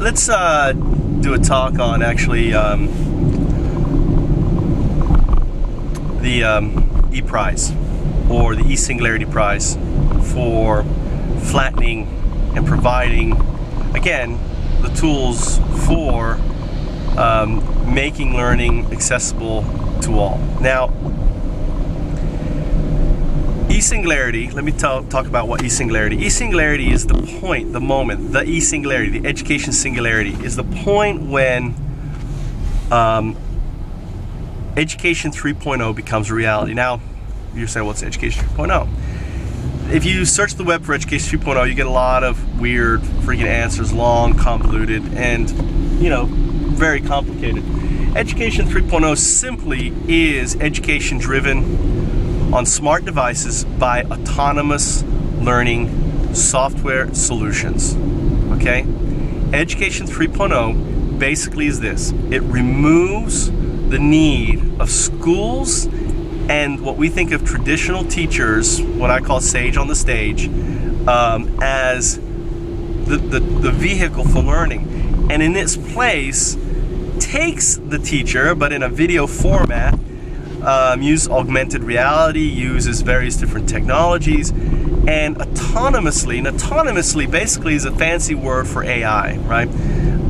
let's uh, do a talk on actually um, the um, E Prize or the E Singularity Prize for flattening and providing, again, the tools for um, making learning accessible to all. Now, E-singularity, let me talk, talk about what E-singularity. E-singularity is the point, the moment, the E-singularity, the education singularity, is the point when um, Education 3.0 becomes a reality. Now, you're saying, what's Education 3.0? If you search the web for Education 3.0, you get a lot of weird freaking answers, long, convoluted, and, you know, very complicated. Education 3.0 simply is education driven on smart devices by autonomous learning software solutions. Okay? Education 3.0 basically is this it removes the need of schools and what we think of traditional teachers, what I call sage on the stage, um, as the, the, the vehicle for learning. And in its place, takes the teacher, but in a video format, um, use augmented reality, uses various different technologies, and autonomously, and autonomously basically is a fancy word for AI, right?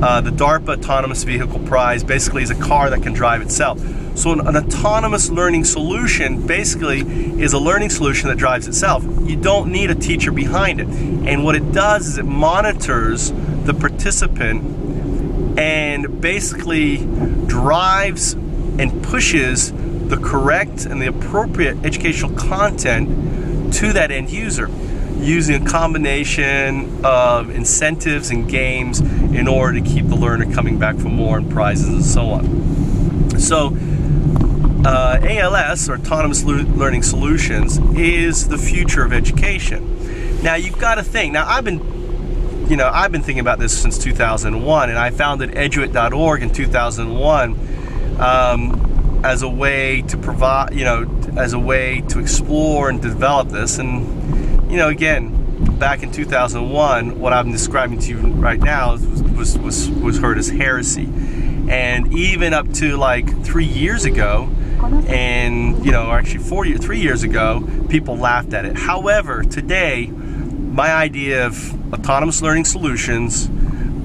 Uh, the DARPA Autonomous Vehicle Prize basically is a car that can drive itself. So an, an, autonomous learning solution basically is a learning solution that drives itself. You don't need a teacher behind it. And what it does is it monitors the participant and basically drives and pushes the correct and the appropriate educational content to that end user using a combination of incentives and games in order to keep the learner coming back for more and prizes and so on. So, uh, ALS or Autonomous Learning Solutions is the future of education. Now, you've got to think. Now, I've been, you know, I've been thinking about this since 2001, and I founded Eduit.org in 2001. Um, as a way to provide, you know, as a way to explore and develop this. And, you know, again, back in 2001, what I'm describing to you right now was, was, was, was heard as heresy. And even up to like three years ago, and, you know, actually four years, three years ago, people laughed at it. However, today, my idea of autonomous learning solutions,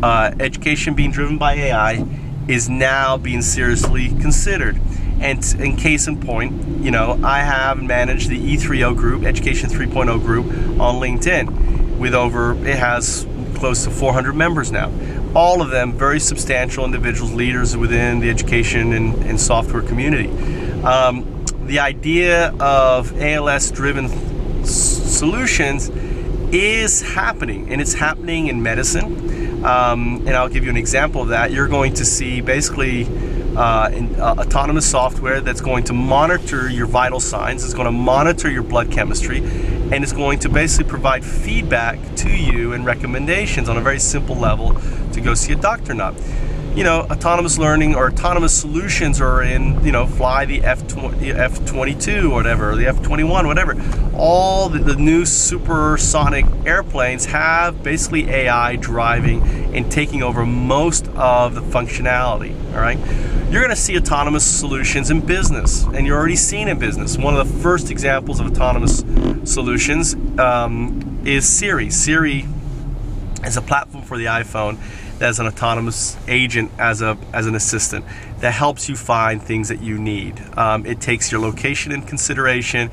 uh, education being driven by AI, is now being seriously considered. And in case in point, you know, I have managed the E3O group, Education 3.0 group on LinkedIn with over, it has close to 400 members now. All of them very substantial individuals, leaders within the education and, and software community. Um, the idea of ALS driven solutions is happening, and it's happening in medicine. Um, and I'll give you an example of that. You're going to see basically uh, in, uh, autonomous software that's going to monitor your vital signs, it's going to monitor your blood chemistry, and it's going to basically provide feedback to you and recommendations on a very simple level to go see a doctor or not you know, autonomous learning or autonomous solutions are in, you know, fly the F-20, F-22 or whatever, or the F-21, whatever. All the, the, new supersonic airplanes have basically AI driving and taking over most of the functionality, all right? You're gonna see autonomous solutions in business, and you're already seeing in business. One of the first examples of autonomous solutions um, is Siri. Siri is a platform for the iPhone as an autonomous agent as a as an assistant that helps you find things that you need. Um, it takes your location in consideration.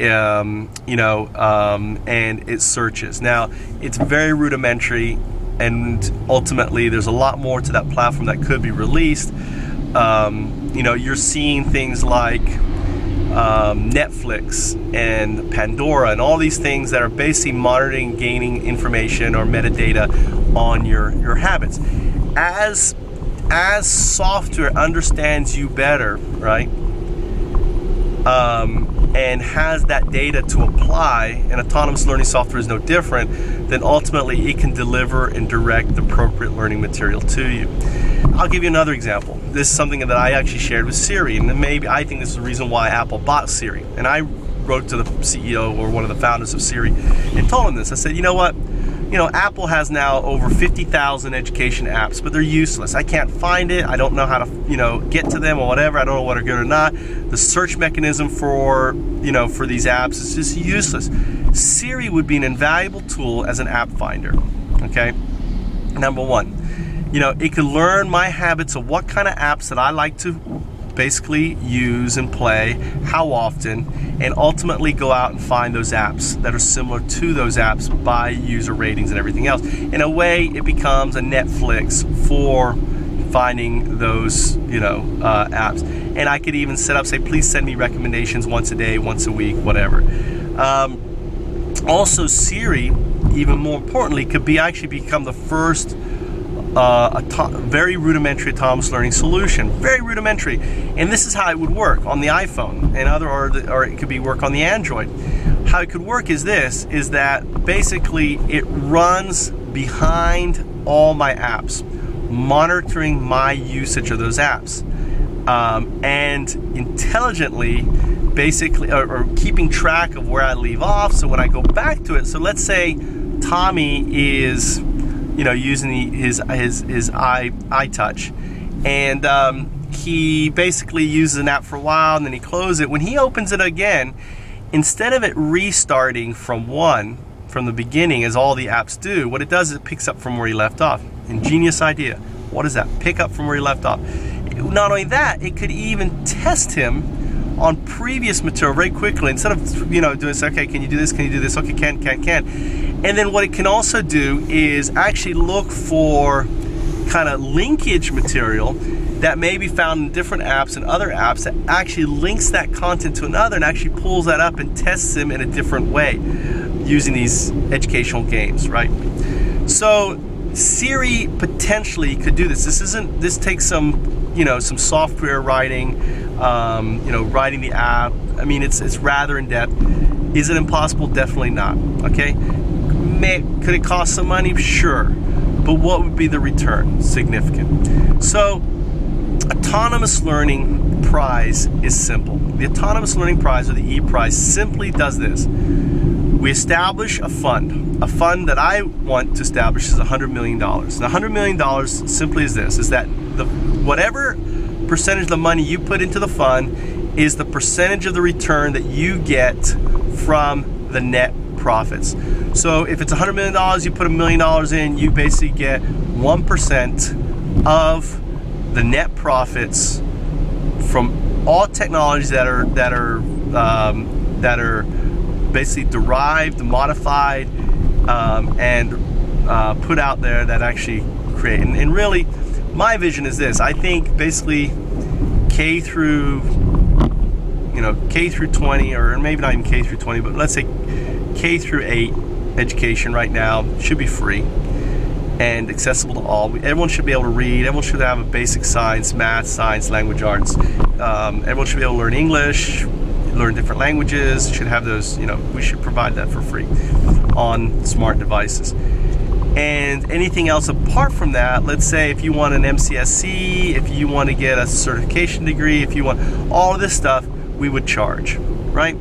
Um, you know, um, and it searches. Now, it's very rudimentary, and ultimately, there's a lot more to that platform that could be released. Um, you know, you're seeing things like um, Netflix and Pandora and all these things that are basically monitoring, gaining information or metadata on your, your habits. As as software understands you better, right? Um, and has that data to apply, and autonomous learning software is no different, then ultimately it can deliver and direct the appropriate learning material to you. I'll give you another example. This is something that I actually shared with Siri, and maybe I think this is the reason why Apple bought Siri. And I wrote to the CEO or one of the founders of Siri and told him this. I said, you know what? you know, Apple has now over 50,000 education apps, but they're useless. I can't find it. I don't know how to, you know, get to them or whatever. I don't know what are good or not. The search mechanism for, you know, for these apps is just useless. Siri would be an invaluable tool as an app finder. Okay, number one, you know, it could learn my habits of what kind of apps that I like to basically use and play, how often, and ultimately go out and find those apps that are similar to those apps by user ratings and everything else. In a way, it becomes a Netflix for finding those, you know, uh, apps. And I could even set up, say, please send me recommendations once a day, once a week, whatever. Um, also, Siri, even more importantly, could be actually become the first uh, very rudimentary autonomous learning solution. Very rudimentary. And this is how it would work on the iPhone and other, or, the, or it could be work on the Android. How it could work is this, is that basically it runs behind all my apps, monitoring my usage of those apps. Um, and intelligently, basically, or, or keeping track of where I leave off. So when I go back to it, so let's say Tommy is you know, using the, his his his iTouch, and um, he basically uses an app for a while and then he closes it. When he opens it again, instead of it restarting from one from the beginning as all the apps do, what it does is it picks up from where he left off. Ingenious idea. What is that? Pick up from where he left off. Not only that, it could even test him on previous material very quickly instead of you know doing okay can you do this can you do this okay can can can and then what it can also do is actually look for kind of linkage material that may be found in different apps and other apps that actually links that content to another and actually pulls that up and tests them in a different way using these educational games, right? So Siri potentially could do this. This isn't. This takes some, you know, some software writing, um, you know, writing the app. I mean, it's it's rather in depth. Is it impossible? Definitely not. Okay, could it cost some money? Sure. But what would be the return? Significant. So, Autonomous Learning Prize is simple. The Autonomous Learning Prize, or the E Prize, simply does this. We establish a fund. A fund that I want to establish is $100 million. Now, $100 million simply is this, is that the whatever percentage of the money you put into the fund is the percentage of the return that you get from the net profits. So if it's $100 million, you put a million dollars in, you basically get 1% of the net profits from all technologies that are that are um, that are basically derived, modified, um, and uh, put out there that actually create. And, and really, my vision is this: I think basically K through you know K through 20, or maybe not even K through 20, but let's say K through 8 education right now should be free and accessible to all. Everyone should be able to read. Everyone should have a basic science, math, science, language arts. Um, everyone should be able to learn English, learn different languages. Should have those. You know, we should provide that for free on smart devices. And anything else apart from that, let's say if you want an MCSE, if you want to get a certification degree, if you want all of this stuff, we would charge, right?